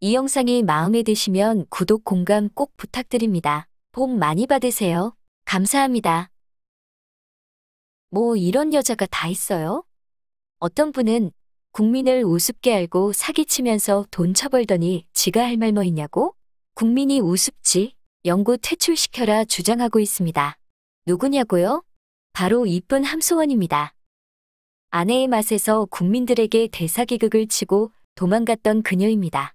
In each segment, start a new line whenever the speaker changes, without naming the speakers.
이 영상이 마음에 드시면 구독, 공감 꼭 부탁드립니다. 복 많이 받으세요. 감사합니다. 뭐 이런 여자가 다 있어요? 어떤 분은 국민을 우습게 알고 사기치면서 돈 처벌더니 지가 할 말 뭐 있냐고? 국민이 우습지, 영구 퇴출시켜라 주장하고 있습니다. 누구냐고요? 바로 이쁜 함소원입니다. 아내의 맛에서 국민들에게 대사기극을 치고 도망갔던 그녀입니다.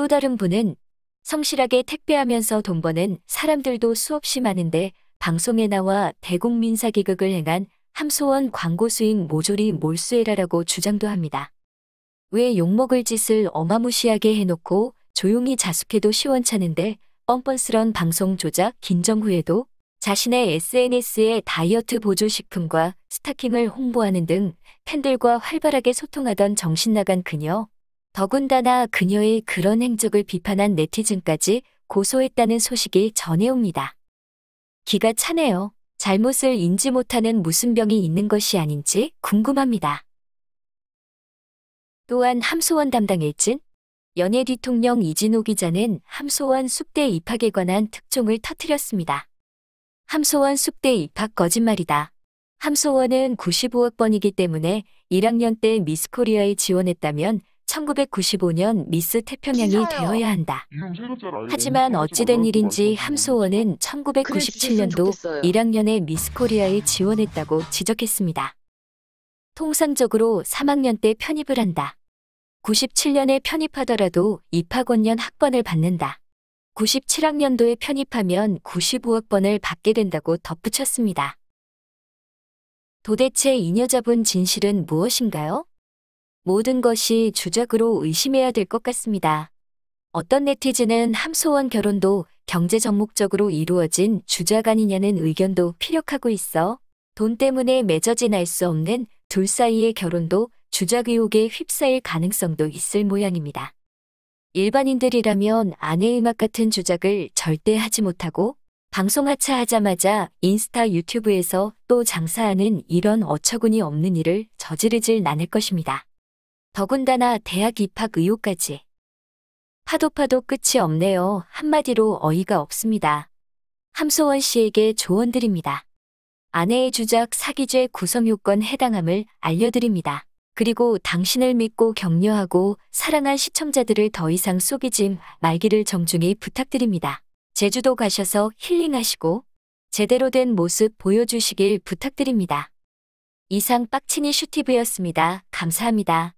또 다른 분은 성실하게 택배하면서 돈 버는 사람들도 수없이 많은데 방송에 나와 대국민 사기극을 행한 함소원 광고 수익 모조리 몰수해라라고 주장도 합니다. 왜 욕먹을 짓을 어마무시하게 해놓고 조용히 자숙해도 시원찮은데 뻔뻔스런 방송 조작 긴정 후에도 자신의 SNS에 다이어트 보조식품과 스타킹을 홍보하는 등 팬들과 활발하게 소통하던 정신나간 그녀. 더군다나 그녀의 그런 행적을 비판한 네티즌까지 고소했다는 소식이 전해옵니다. 기가 차네요. 잘못을 인지 못하는 무슨 병이 있는 것이 아닌지 궁금합니다. 또한 함소원 담당 일진, 연예 뒤통령 이진호 기자는 함소원 숙대 입학에 관한 특종을 터뜨렸습니다. 함소원 숙대 입학 거짓말이다. 함소원은 95학번이기 때문에 1학년 때 미스코리아에 지원했다면 1995년 미스 태평양이
진짜요?
되어야 한다. 하지만 어찌된 일인지 함소원은
그랬으면
1997년도
좋겠어요.
1학년에 미스 코리아에 지원했다고 지적했습니다. 통상적으로 3학년 때 편입을 한다. 97년에 편입하더라도 입학 원년 학번을 받는다. 97학년도에 편입하면 95학번을 받게 된다고 덧붙였습니다. 도대체 이 여자분 진실은 무엇인가요? 모든 것이 주작으로 의심해야 될 것 같습니다. 어떤 네티즌은 함소원 결혼도 경제 적목적으로 이루어진 주작 아니냐는 의견도 피력하고 있어 돈 때문에 맺어진 알 수 없는 둘 사이의 결혼도 주작 의혹에 휩싸일 가능성도 있을 모양입니다. 일반인들이라면 아내의 맛 같은 주작을 절대 하지 못하고 방송 하차하자마자 인스타 유튜브에서 또 장사하는 이런 어처구니 없는 일을 저지르질 않을 것입니다. 더군다나 대학 입학 의혹까지. 파도 파도 끝이 없네요. 한마디로 어이가 없습니다. 함소원 씨에게 조언드립니다. 아내의 주작 사기죄 구성 요건 해당함을 알려드립니다. 그리고 당신을 믿고 격려하고 사랑한 시청자들을 더 이상 속이지 말기를 정중히 부탁드립니다. 제주도 가셔서 힐링하시고 제대로 된 모습 보여주시길 부탁드립니다. 이상 빡치니 슈티브였습니다. 감사합니다.